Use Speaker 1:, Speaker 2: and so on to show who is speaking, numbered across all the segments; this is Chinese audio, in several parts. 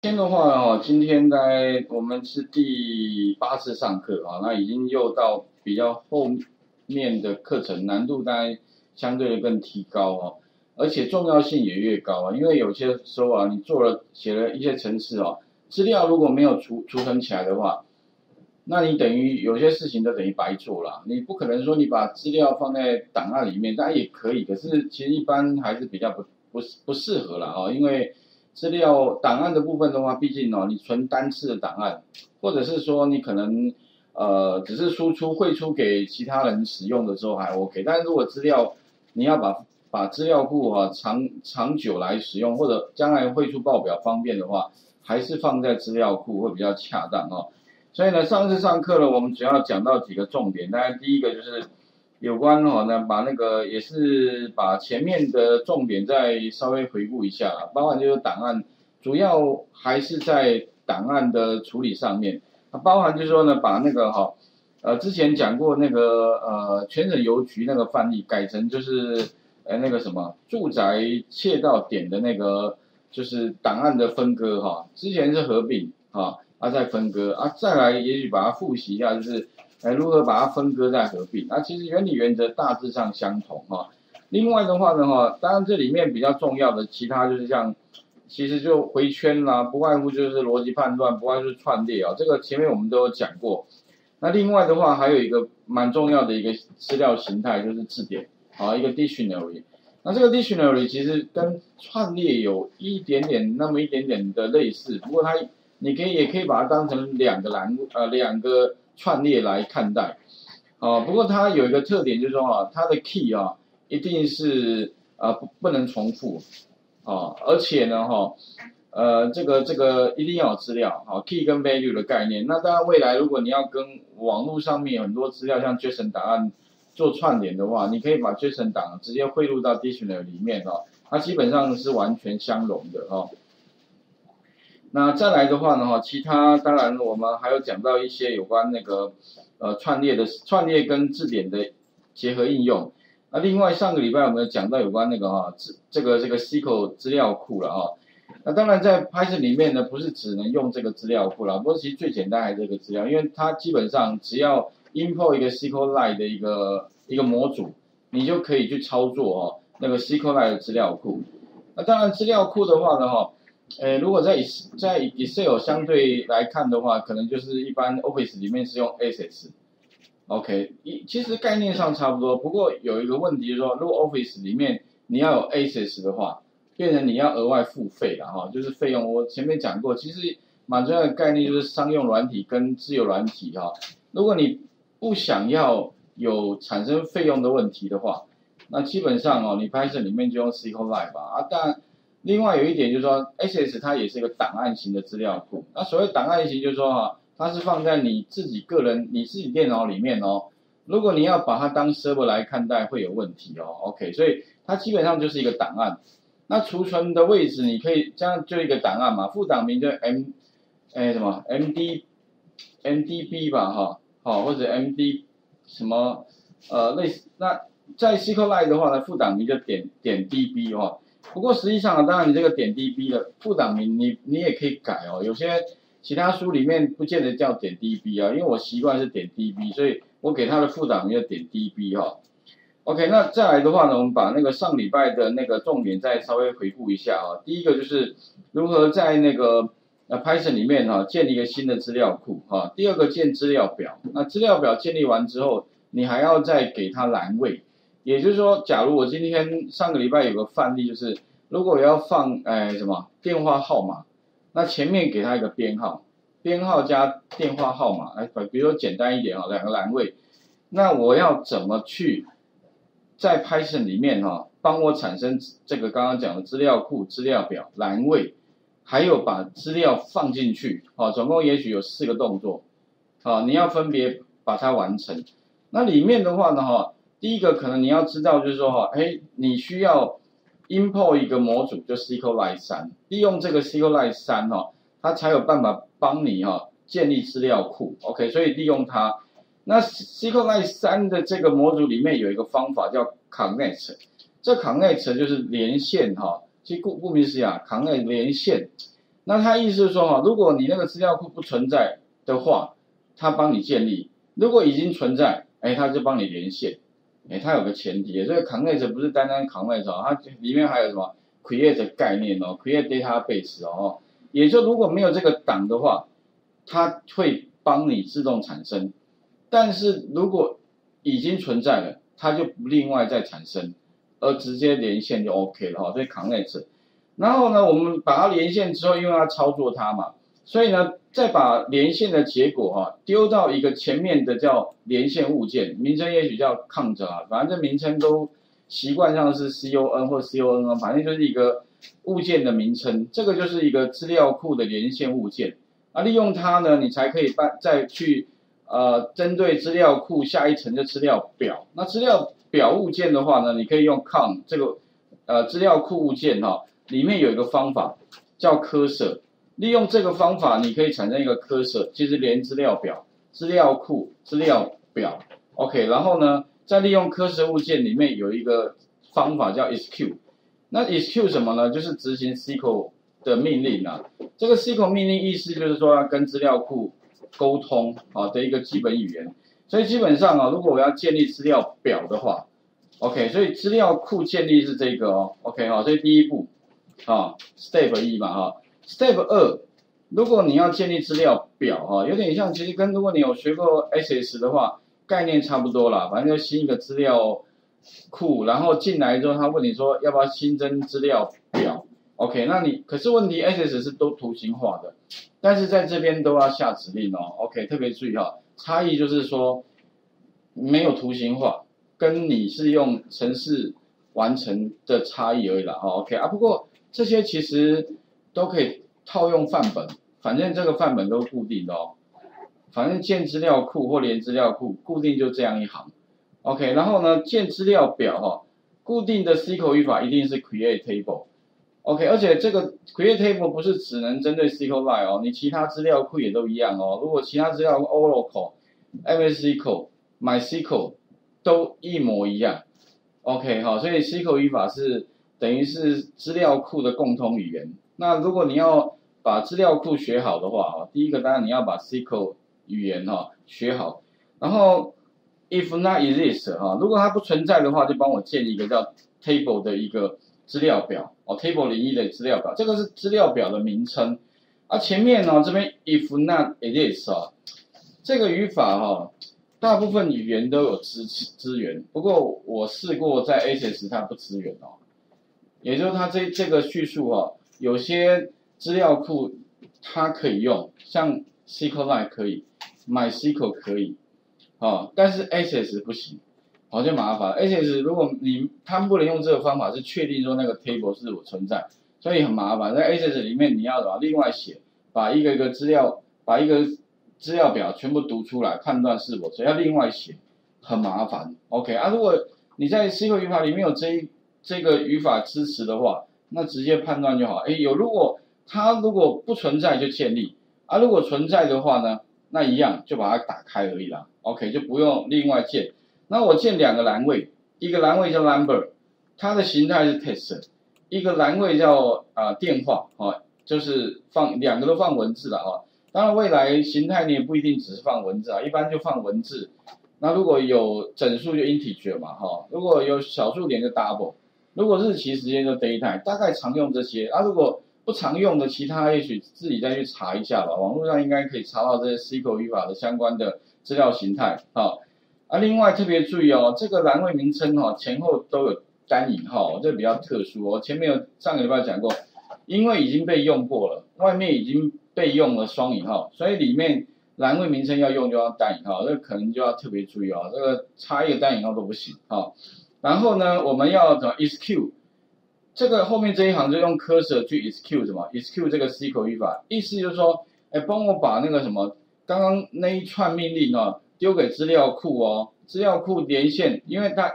Speaker 1: 今天的话哦，今天在我们是第八次上课啊，那已经又到比较后面的课程，难度当然相对的更提高哦，而且重要性也越高啊，因为有些时候啊，你做了写了一些程式哦，资料如果没有储储存起来的话，那你等于有些事情都等于白做了，你不可能说你把资料放在档案里面，当然也可以，可是其实一般还是比较不不不适合了啊，因为。资料档案的部分的话，毕竟哦，你存单次的档案，或者是说你可能呃只是输出汇出给其他人使用的时候还 OK，但是如果资料你要把把资料库啊长长久来使用，或者将来汇出报表方便的话，还是放在资料库会比较恰当哦。所以呢，上次上课呢，我们主要讲到几个重点，当然第一个就是。有关哦，那把那个也是把前面的重点再稍微回顾一下，包含就是档案，主要还是在档案的处理上面。它包含就是说呢，把那个哈，呃，之前讲过那个呃，全省邮局那个范例改成就是呃那个什么住宅窃盗点的那个就是档案的分割哈，之前是合并哈，啊再分割啊，再来也许把它复习一下就是。哎，如何把它分割再合并？那其实原理原则大致上相同哈。另外的话呢哈，当然这里面比较重要的其他就是像，其实就回圈啦，不外乎就是逻辑判断，不外乎是串列啊。这个前面我们都有讲过。那另外的话还有一个蛮重要的一个资料形态就是字典啊，一个 dictionary。那这个 dictionary 其实跟串列有一点点那么一点点的类似，不过它你可以也可以把它当成两个栏呃两个。串列来看待，啊，不过它有一个特点，就是说啊，它的 key 啊，一定是啊不不能重复，啊，而且呢哈，呃，这个这个一定要有资料，好，key 跟 value 的概念。那当然未来如果你要跟网络上面很多资料，像 JSON 档案做串联的话，你可以把 JSON 档直接汇入到 dictionary 里面哦，它基本上是完全相容的哦。那再来的话呢，哈，其他当然我们还有讲到一些有关那个呃串列的串列跟字典的结合应用。那另外上个礼拜我们讲到有关那个哈这这个这个 SQL 资料库了哈。那当然在 Python 里面呢，不是只能用这个资料库了，不过其实最简单还是这个资料，因为它基本上只要 import 一个 SQLite 的一个一个模组，你就可以去操作哦那个 SQLite 的资料库。那当然资料库的话呢，哈。呃，如果在在 Excel 相对来看的话，可能就是一般 Office 里面是用 Access，OK，一其实概念上差不多。不过有一个问题就是说，如果 Office 里面你要有 Access 的话，变成你要额外付费了哈，就是费用。我前面讲过，其实蛮重要的概念就是商用软体跟自由软体哈。如果你不想要有产生费用的问题的话，那基本上哦，你 Python 里面就用 SQLite 吧啊，当然另外有一点就是说，SS 它也是一个档案型的资料库。那所谓档案型，就是说哈，它是放在你自己个人、你自己电脑里面哦。如果你要把它当 server 来看待，会有问题哦。OK，所以它基本上就是一个档案。那储存的位置，你可以这样就一个档案嘛，副档名就 M，哎什么 MD，MDB 吧哈，好或者 MD 什么呃类似。那在 SQLite 的话呢，副档名就点点 DB 哦。不过实际上啊，当然你这个点 DB 的副档名，你你也可以改哦。有些其他书里面不见得叫点 DB 啊，因为我习惯是点 DB，所以我给它的副档名叫点 DB 哈。OK，那再来的话呢，我们把那个上礼拜的那个重点再稍微回顾一下啊。第一个就是如何在那个呃 Python 里面哈建立一个新的资料库哈。第二个建资料表，那资料表建立完之后，你还要再给它栏位。也就是说，假如我今天上个礼拜有个范例，就是如果我要放哎什么电话号码，那前面给他一个编号，编号加电话号码，哎，比如说简单一点啊，两个栏位，那我要怎么去在 Python 里面哈，帮我产生这个刚刚讲的资料库、资料表、栏位，还有把资料放进去，啊，总共也许有四个动作，啊，你要分别把它完成。那里面的话呢，哈。第一个可能你要知道，就是说哈，哎，你需要 import 一个模组，就 SQLite 三，利用这个 SQLite 三哈，它才有办法帮你哈建立资料库，OK，所以利用它。那 SQLite 三的这个模组里面有一个方法叫 connect，这 connect 就是连线哈，其实顾顾名思义啊，connect 连线。那它意思是说哈，如果你那个资料库不存在的话，它帮你建立；如果已经存在，哎，它就帮你连线。哎，它有个前提，这个 connect 不是单单 connect 哦，它里面还有什么 create 概念哦，create database 哦，也就如果没有这个档的话，它会帮你自动产生。但是如果已经存在了，它就不另外再产生，而直接连线就 OK 了哈。所以 connect，然后呢，我们把它连线之后，因为要操作它嘛，所以呢，再把连线的结果哈丢到一个前面的叫连线物件，名称也许叫 count 啊，反正这名称都习惯上是 con 或 con 啊，反正就是一个物件的名称。这个就是一个资料库的连线物件啊，利用它呢，你才可以办再去。呃，针对资料库下一层的资料表，那资料表物件的话呢，你可以用 com 这个呃资料库物件哈，里面有一个方法叫 cursor，利用这个方法，你可以产生一个 cursor，其实连资料表、资料库、资料表，OK，然后呢，再利用 cursor 物件里面有一个方法叫 execute，那 execute 什么呢？就是执行 SQL 的命令啊，这个 SQL 命令意思就是说要跟资料库。沟通啊的一个基本语言，所以基本上啊，如果我要建立资料表的话，OK，所以资料库建立是这个哦，OK 哈，所以第一步啊，Step 一嘛哈。，Step 二，如果你要建立资料表哈，有点像，其实跟如果你有学过 SS 的话，概念差不多啦，反正就新一个资料库，然后进来之后，他问你说要不要新增资料表。OK，那你可是问题，SS 是都图形化的，但是在这边都要下指令哦。OK，特别注意哈，差异就是说没有图形化，跟你是用程式完成的差异而已啦。OK 啊，不过这些其实都可以套用范本，反正这个范本都固定的哦。反正建资料库或连资料库，固定就这样一行。OK，然后呢，建资料表哈，固定的 SQL 语法一定是 create table。OK，而且这个 create table 不是只能针对 SQLite 哦，你其他资料库也都一样哦。如果其他资料 Oracle、MySQL、MySQL 都一模一样，OK 哈，所以 SQL 语法是等于是资料库的共通语言。那如果你要把资料库学好的话啊，第一个当然你要把 SQL 语言哈学好，然后 if not exist 哈，如果它不存在的话，就帮我建一个叫 table 的一个。资料表哦，table 零一的资料表，这个是资料表的名称。啊，前面呢这边 if not it is 啊，这个语法哈，大部分语言都有支持资源，不过我试过在 a s s 它不支援哦，也就是它这这个叙述哈，有些资料库它可以用，像 SQLite 可以，MySQL 可以，啊，但是 aces 不行。好就麻烦，而且是如果你他们不能用这个方法，是确定说那个 table 是否存在，所以很麻烦。在 Access 里面你要什么？另外写，把一个一个资料，把一个资料表全部读出来，判断是否所以，要另外写，很麻烦。OK 啊，如果你在 SQL 语法里面有这一这个语法支持的话，那直接判断就好。哎，有如果它如果不存在就建立，啊如果存在的话呢，那一样就把它打开而已啦。OK 就不用另外建。那我建两个栏位，一个栏位叫 number，它的形态是 text，一个栏位叫啊电话，啊，就是放两个都放文字了啊。当然未来形态你也不一定只是放文字啊，一般就放文字。那如果有整数就 integer 嘛，哈，如果有小数点就 double，如果日期时间就 date，大概常用这些啊。如果不常用的其他，也许自己再去查一下吧，网络上应该可以查到这些 SQL 语法的相关的资料形态，啊。啊，另外特别注意哦，这个栏位名称哈前后都有单引号，这比较特殊。我前面有上个礼拜讲过，因为已经被用过了，外面已经被用了双引号，所以里面栏位名称要用就要单引号，这可能就要特别注意哦，这个差一个单引号都不行哈。然后呢，我们要怎么 execute？这个后面这一行就用 cursor 去 execute 什么？execute 这个 SQL 语法，意思就是说，哎，帮我把那个什么刚刚那一串命令哦。丢给资料库哦，资料库连线，因为它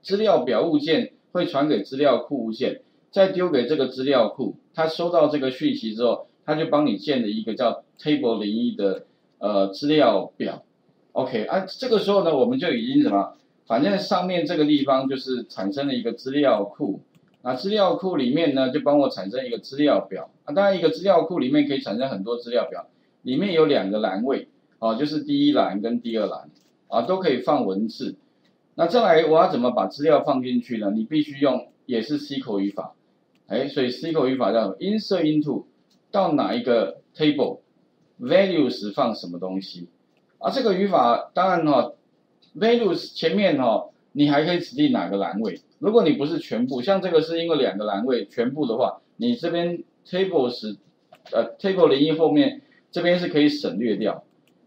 Speaker 1: 资料表物件会传给资料库物件，再丢给这个资料库，它收到这个讯息之后，它就帮你建了一个叫 table 零一的呃资料表，OK 啊，这个时候呢，我们就已经什么，反正上面这个地方就是产生了一个资料库那资料库里面呢，就帮我产生一个资料表啊。当然，一个资料库里面可以产生很多资料表，里面有两个栏位啊，就是第一栏跟第二栏啊，都可以放文字。那再来，我要怎么把资料放进去呢？你必须用也是 SQL 语法，哎，所以 SQL 语法叫 insert into 到哪一个 table values 放什么东西啊？这个语法当然哈，values 前面哈，你还可以指定哪个栏位。如果你不是全部，像这个是因为两个栏位全部的话，你这边 tables，呃 table 零一后面这边是可以省略掉。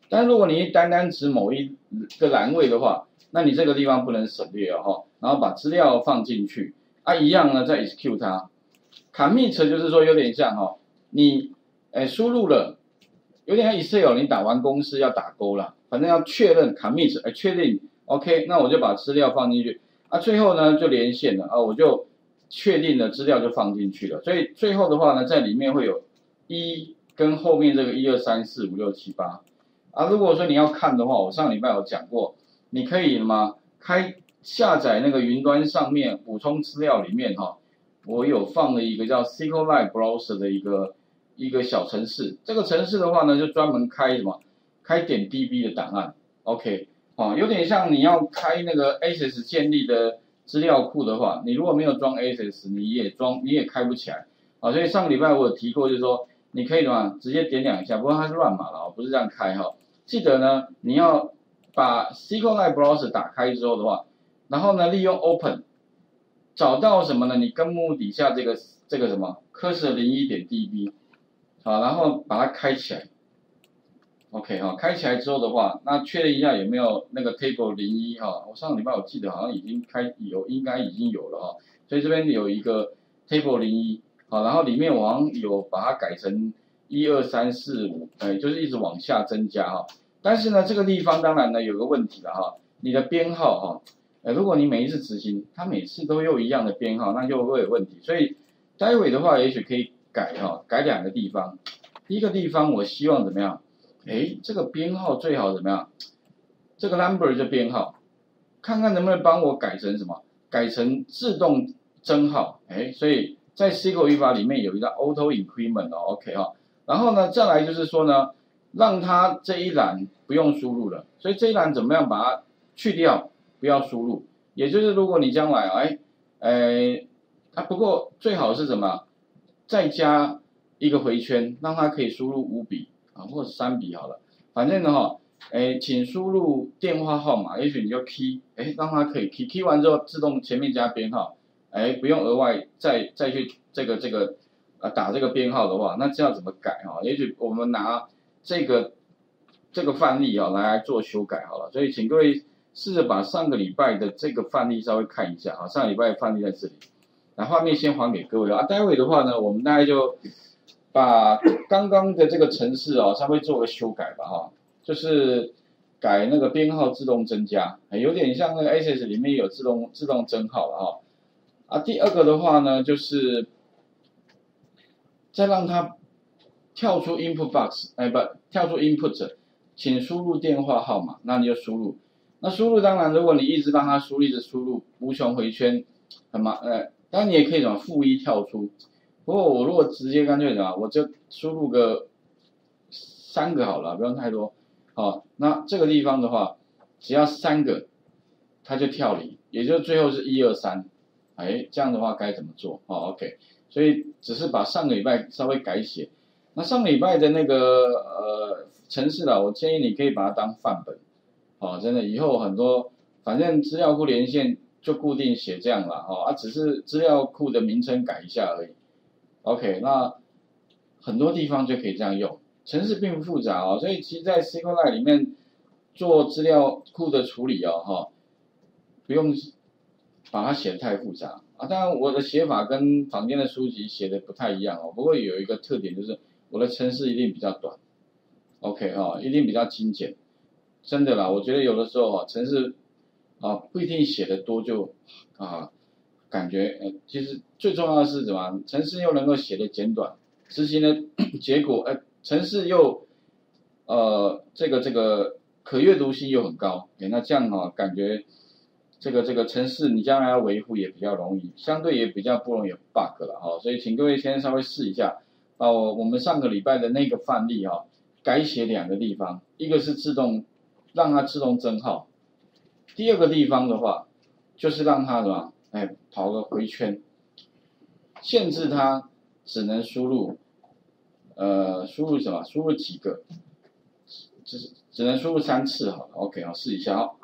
Speaker 1: 但如果你单单指某一个栏位的话，那你这个地方不能省略哦哈。然后把资料放进去，啊一样呢，再 execute 它。commit 就是说有点像哈，你哎输入了，有点像 Excel，你打完公式要打勾了，反正要确认 commit，哎确定 OK，那我就把资料放进去。啊，最后呢就连线了啊，我就确定了资料就放进去了，所以最后的话呢，在里面会有一跟后面这个一二三四五六七八啊。如果说你要看的话，我上礼拜有讲过，你可以吗？开下载那个云端上面补充资料里面哈，我有放了一个叫 SQLite Browser 的一个一个小程式，这个程式的话呢，就专门开什么开点 DB 的档案，OK。啊，有点像你要开那个 Access 建立的资料库的话，你如果没有装 Access，你也装你也开不起来。啊，所以上个礼拜我有提过，就是说你可以什么直接点两下，不过它是乱码了，不是这样开哈。记得呢，你要把 SQLite Browser 打开之后的话，然后呢利用 Open 找到什么呢？你根目底下这个这个什么 Cursor 零一点 DB，好，然后把它开起来。OK 哈，开起来之后的话，那确认一下有没有那个 table 零一哈，我上个礼拜我记得好像已经开有，应该已经有了哈，所以这边有一个 table 零一，好，然后里面我好像有把它改成一二三四五，哎，就是一直往下增加哈，但是呢这个地方当然呢有个问题了哈，你的编号哈，呃如果你每一次执行，它每次都用一样的编号，那就会有问题，所以待会的话也许可以改哈，改两个地方，第一个地方我希望怎么样？哎，这个编号最好怎么样？这个 number 就编号，看看能不能帮我改成什么？改成自动增号。哎，所以在 SQL 语法里面有一个 auto increment 哦，OK 哈。然后呢，再来就是说呢，让它这一栏不用输入了。所以这一栏怎么样把它去掉？不要输入。也就是如果你将来哎哎，啊不过最好是什么？再加一个回圈，让它可以输入五笔。啊，或者三笔好了，反正呢哈，哎，请输入电话号码，也许你就 key，哎，让它可以 key，key 完之后自动前面加编号，哎，不用额外再再去这个这个啊打这个编号的话，那这样怎么改哈？也许我们拿这个这个范例啊来做修改好了，所以请各位试着把上个礼拜的这个范例稍微看一下啊，上个礼拜范例在这里，那画面先还给各位啊，待会的话呢，我们大概就。把刚刚的这个程式哦，稍微做个修改吧哈，就是改那个编号自动增加，有点像那个 Access 里面有自动自动增号了哈。啊，第二个的话呢，就是再让它跳出 Input Box，哎不，跳出 Input，请输入电话号码，那你就输入。那输入当然，如果你一直让它输，一直输入无穷回圈，很麻，呃，当然你也可以什么负一跳出。不过我如果直接干脆的我就输入个三个好了，不用太多。好，那这个地方的话，只要三个，它就跳离，也就最后是一二三。哎，这样的话该怎么做？好，OK。所以只是把上个礼拜稍微改写。那上个礼拜的那个呃城市啦，我建议你可以把它当范本。好，真的以后很多，反正资料库连线就固定写这样了。哈，啊，只是资料库的名称改一下而已。OK，那很多地方就可以这样用，程式并不复杂哦，所以其实，在 SQLite 里面做资料库的处理哦，哈，不用把它写的太复杂啊。当然，我的写法跟坊间的书籍写的不太一样哦，不过有一个特点就是我的程式一定比较短，OK 哈，一定比较精简。真的啦，我觉得有的时候啊，程式啊不一定写的多就啊。感觉呃，其实最重要的是什么？城市又能够写的简短，执行的 结果，呃，城市又呃，这个这个可阅读性又很高，哎，那这样哈，感觉这个这个城市你将来要维护也比较容易，相对也比较不容易有 bug 了哈，所以请各位先稍微试一下。哦，我们上个礼拜的那个范例哈，改写两个地方，一个是自动让它自动增号，第二个地方的话就是让它什么，哎，跑个回圈，限制它只能输入，呃，输入什么？输入几个？只只能输入三次好，OK 我，试一下哦。